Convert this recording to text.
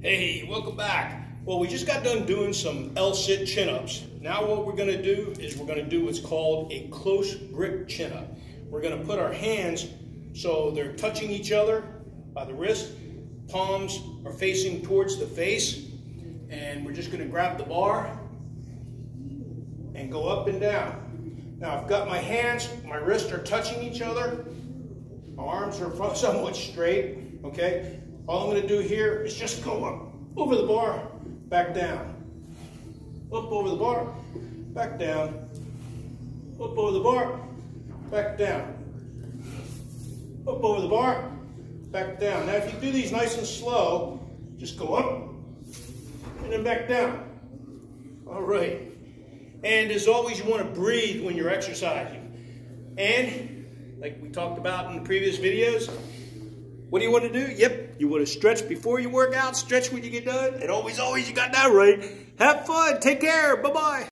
Hey, welcome back. Well, we just got done doing some L-sit chin-ups. Now what we're gonna do is we're gonna do what's called a close grip chin-up. We're gonna put our hands so they're touching each other by the wrist. Palms are facing towards the face. And we're just gonna grab the bar and go up and down. Now I've got my hands, my wrists are touching each other. Arms are somewhat straight, okay? All I'm gonna do here is just go up over the bar, back down. Up over the bar, back down. Up over the bar, back down. Up over the bar, back down. Now if you do these nice and slow, just go up and then back down. All right. And as always, you want to breathe when you're exercising. And like we talked about in the previous videos, what do you want to do? Yep, you want to stretch before you work out, stretch when you get done, and always, always you got that right. Have fun. Take care. Bye-bye.